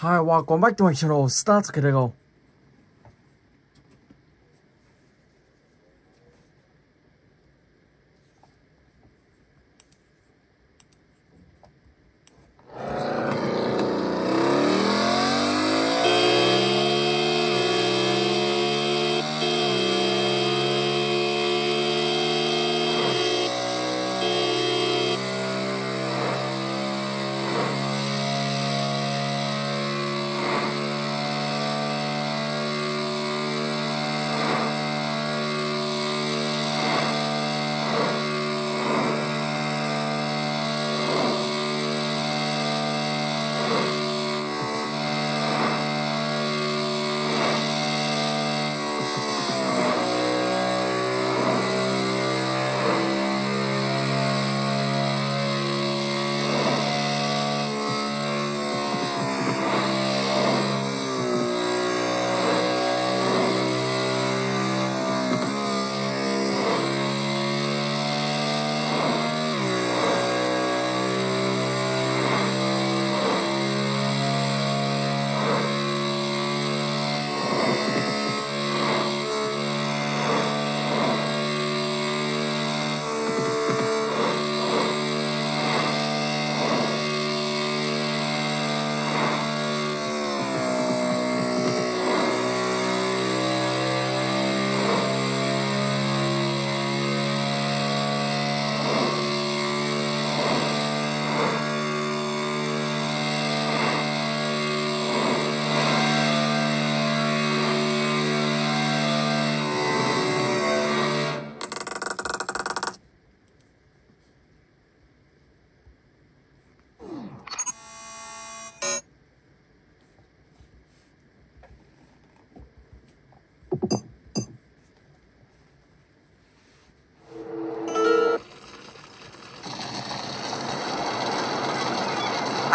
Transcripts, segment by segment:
Hi, welcome back to my channel. Start 그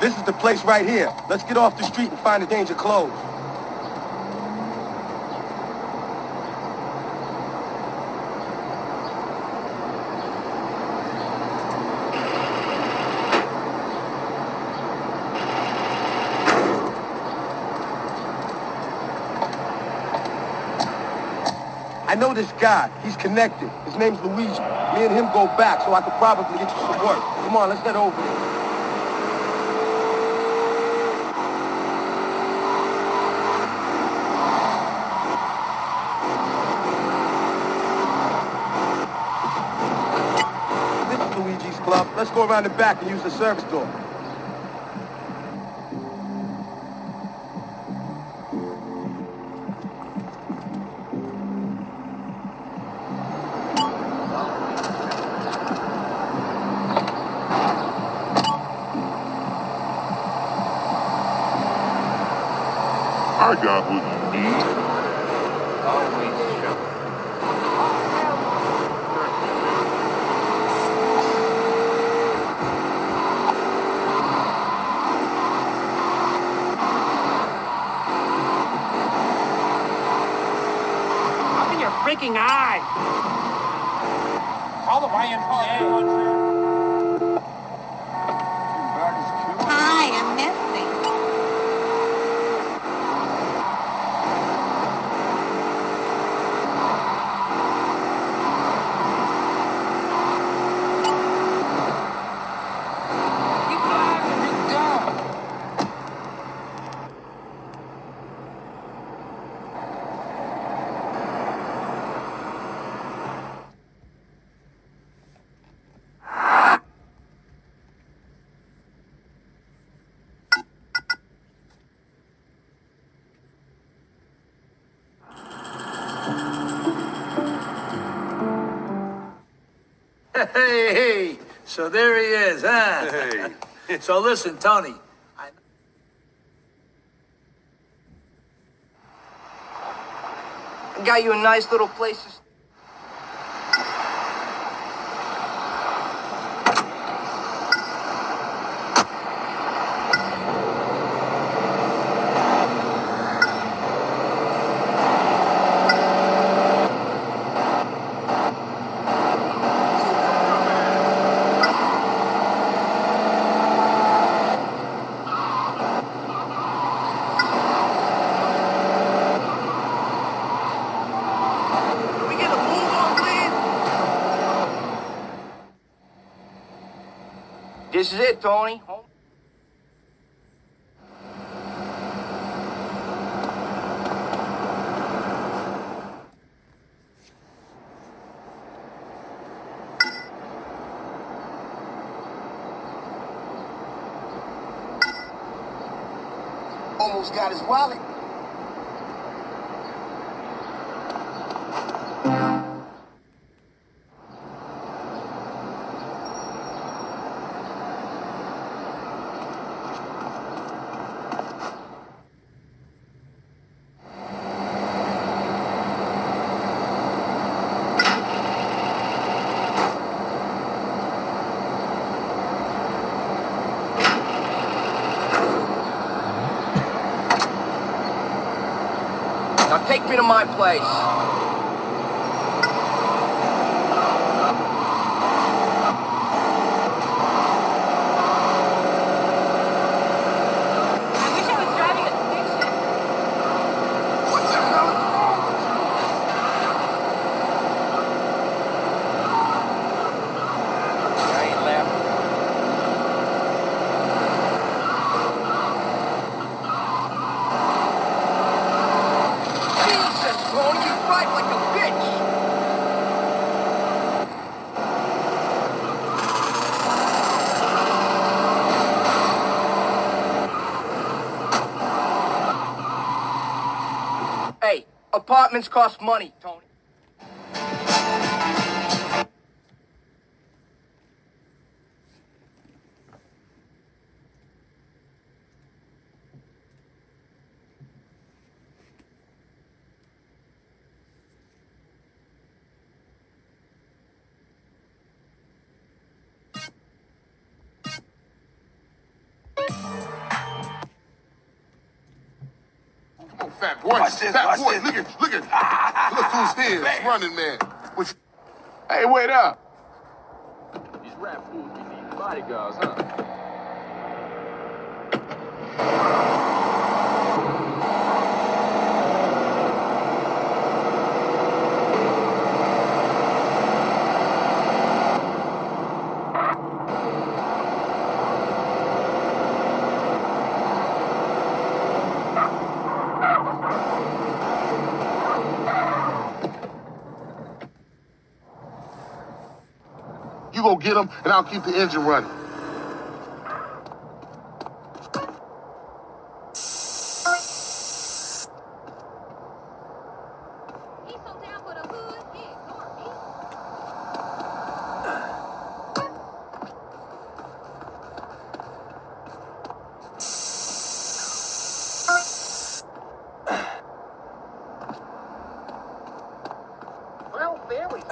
This is the place right here. Let's get off the street and find a danger close. I know this guy. He's connected. His name's Luigi. Me and him go back, so I could probably get you some work. Come on, let's head over there. This is Luigi's club. Let's go around the back and use the service door. I got Bye. Hey, hey, so there he is, huh? Hey. So listen, Toni. I... I got you a nice little place to stay. Can we get a move on, please? This is it, Toni. Almost got his wallet. Me to my place. I wish I was driving a fiction. What the hell is wrong with you? I ain't laughing. Jesus, Toni, you drive like a bitch. Hey, apartments cost money, fat boy. Watch this, fat watch boy. this. Look at, look at, look who's here. It's running man. Which, hey, wait up. These rap fools be needing bodyguards, huh? Get him, and I'll keep the engine running. So down for the hood, he ignored me. Well, family.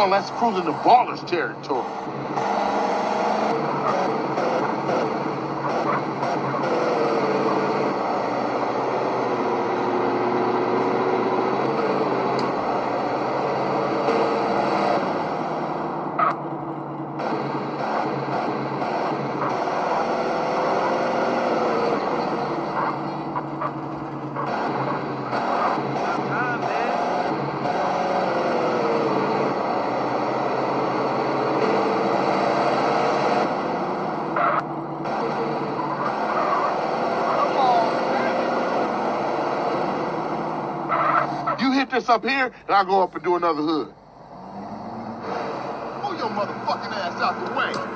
On, let's cruise into Ballas territory. Hit this up here, and I'll go up and do another hood. Move your motherfucking ass out the way.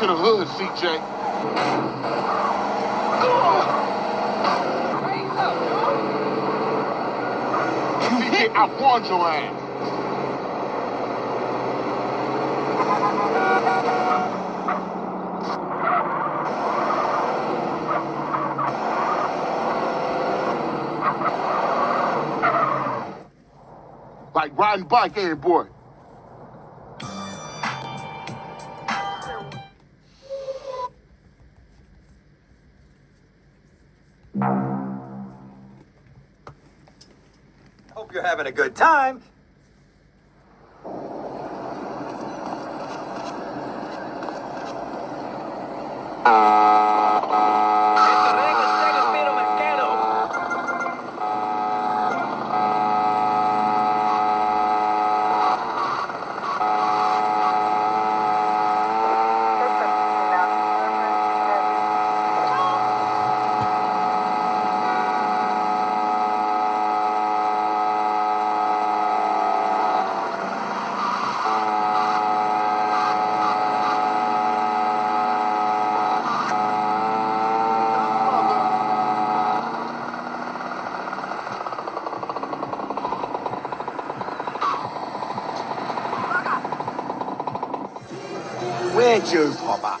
To the hood, CJ. I warned your ass. Like riding bike, eh, boy? Hope you're having a good time. Where'd you pop up?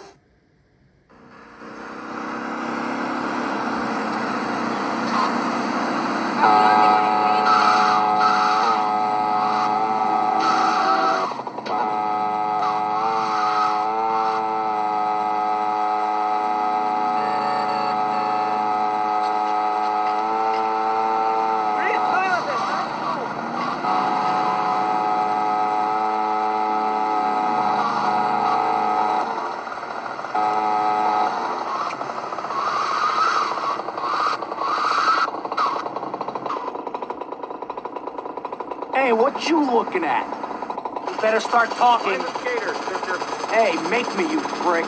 Hey, what you looking at? You better start talking. Find the skaters, Victor. Hey, make me, you prick.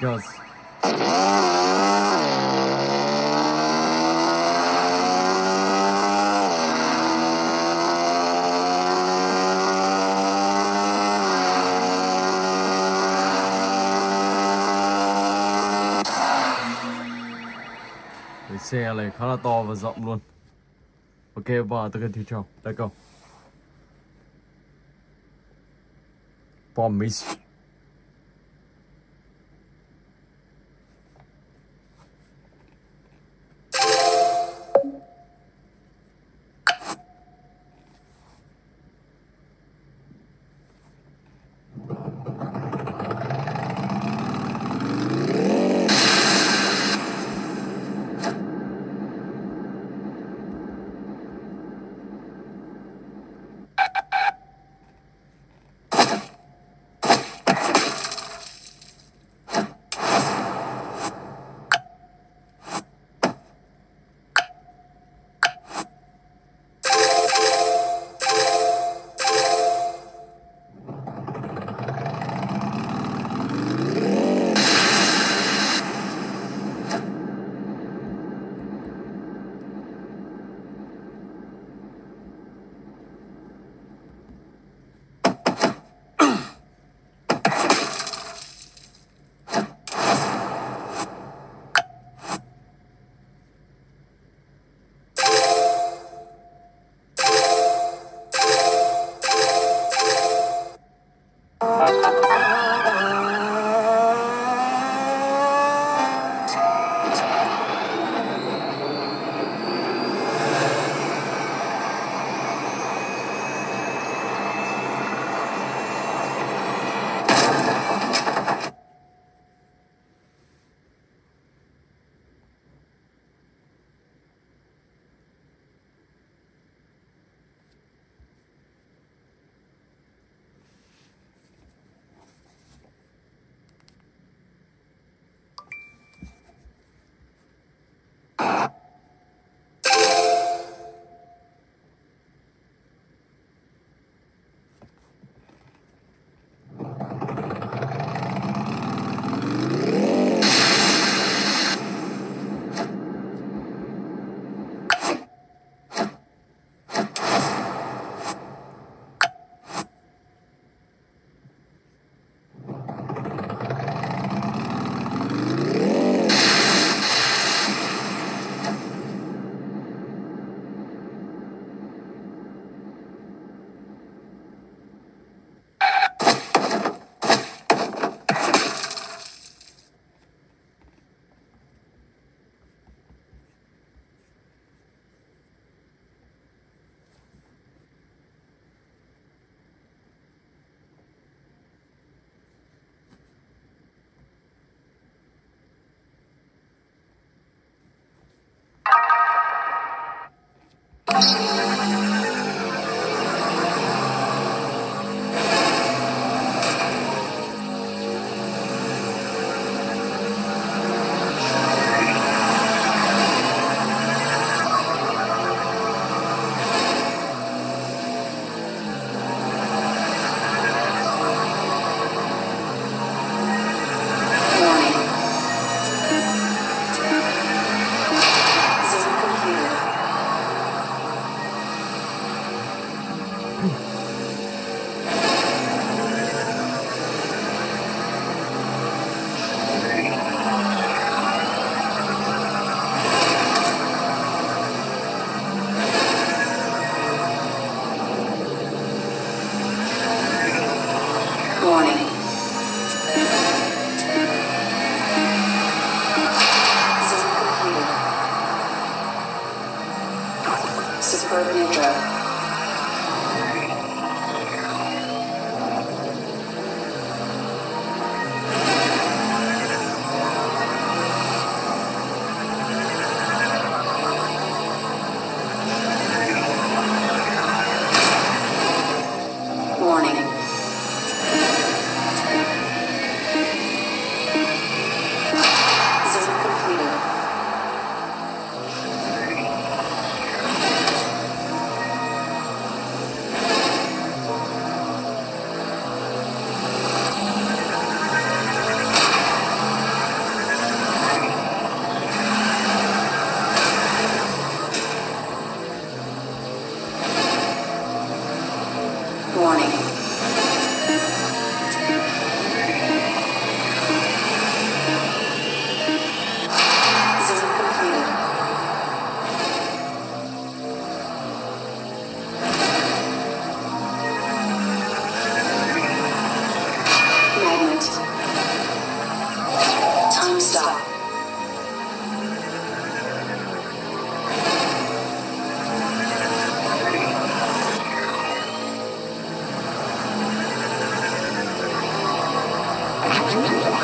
Does. Cái xe này khá là to và rộng luôn. Ok, và tôi cần thị trường. đây go. Promise.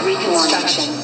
Reconstruction.